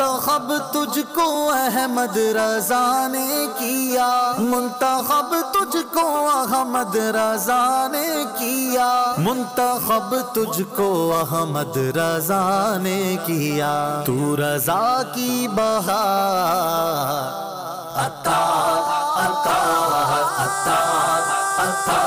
मुंतखब तुझको अहमद रजा ने किया। मुंतखब तुझको अहमद रजा ने किया। मुंतखब तुझको अहमद रजा ने किया। तू रजा की बहा। अता अता अता अता